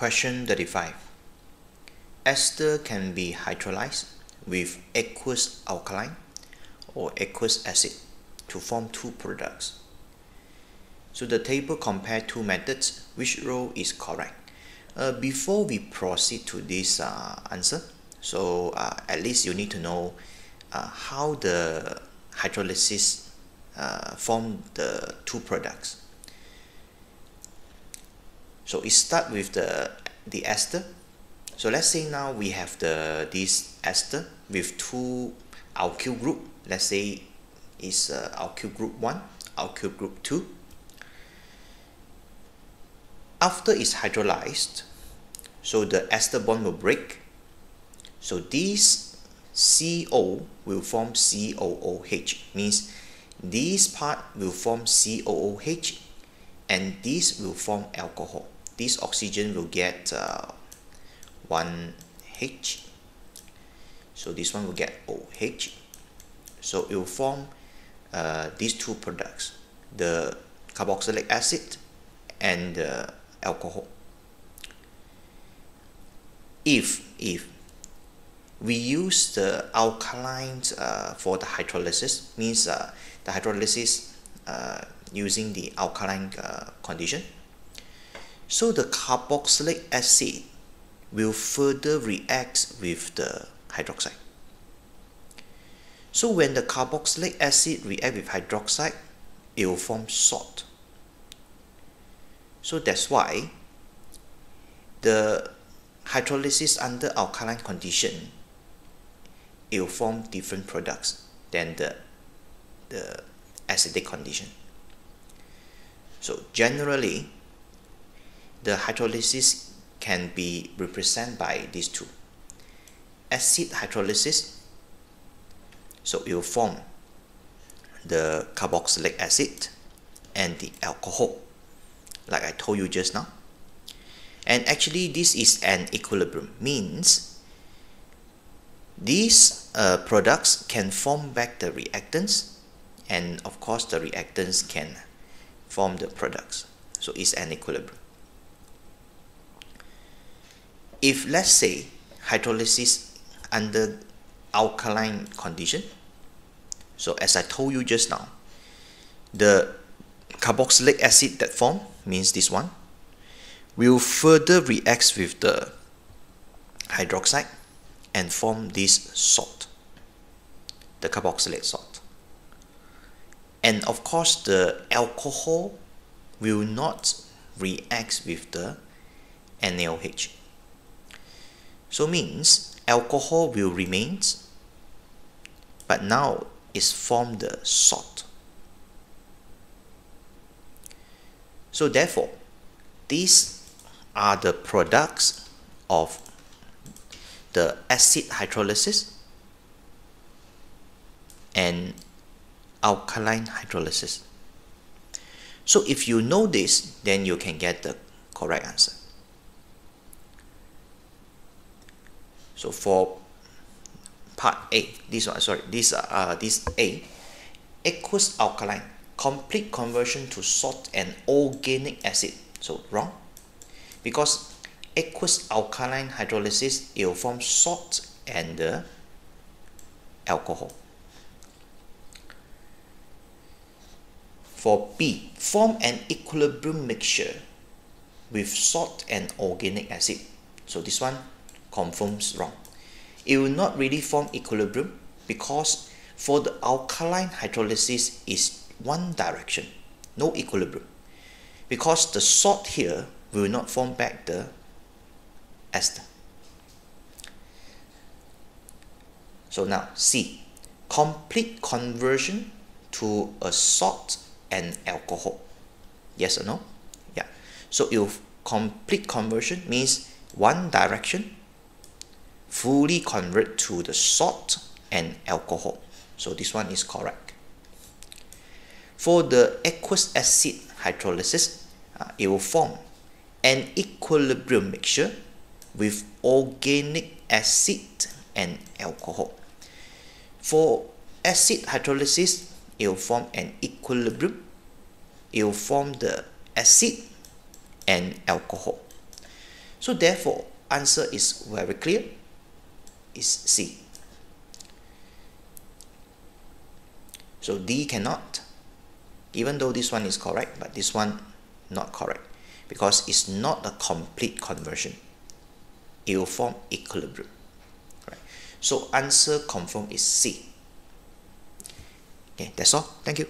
Question 35. Ester can be hydrolyzed with aqueous alkaline or aqueous acid to form two products. So the table compare two methods, which row is correct? Uh, before we proceed to this uh, answer, so uh, at least you need to know uh, how the hydrolysis uh, form the two products. So it start with the the ester. So let's say now we have the this ester with two alkyl group. Let's say it's uh, alkyl group one, alkyl group two. After it's hydrolyzed, so the ester bond will break. So this CO will form COOH, means this part will form COOH and this will form alcohol. This oxygen will get uh, 1H. So this one will get OH. So it will form uh, these two products, the carboxylic acid and the alcohol. If, if we use the alkalines uh, for the hydrolysis, means uh, the hydrolysis uh, using the alkaline uh, condition. So the carboxylic acid will further react with the hydroxide. So when the carboxylic acid react with hydroxide, it will form salt. So that's why the hydrolysis under alkaline condition, it will form different products than the, the acidic condition. So generally, the hydrolysis can be represented by these two. Acid hydrolysis, so it will form the carboxylic acid and the alcohol, like I told you just now. And actually, this is an equilibrium, means these uh, products can form back the reactants, and of course, the reactants can form the products. So it's an equilibrium if let's say hydrolysis under alkaline condition so as I told you just now the carboxylic acid that form means this one will further react with the hydroxide and form this salt the carboxylate salt. And of course the alcohol will not react with the NaOH so means alcohol will remain, but now is formed the salt. So therefore, these are the products of the acid hydrolysis and alkaline hydrolysis. So if you know this, then you can get the correct answer. So for part A, this one, sorry, this uh, this A, aqueous alkaline, complete conversion to salt and organic acid. So wrong, because aqueous alkaline hydrolysis it will form salt and the alcohol. For B, form an equilibrium mixture with salt and organic acid. So this one confirms wrong. It will not really form equilibrium because for the alkaline hydrolysis is one direction, no equilibrium. Because the salt here will not form back the ester. So now C, complete conversion to a salt and alcohol. Yes or no? Yeah. So if complete conversion means one direction fully convert to the salt and alcohol. So this one is correct. For the aqueous acid hydrolysis, uh, it will form an equilibrium mixture with organic acid and alcohol. For acid hydrolysis, it will form an equilibrium. It will form the acid and alcohol. So therefore, answer is very clear, is C. So D cannot, even though this one is correct, but this one not correct because it's not a complete conversion. It will form equilibrium. Right. So answer confirm is C. Okay, that's all. Thank you.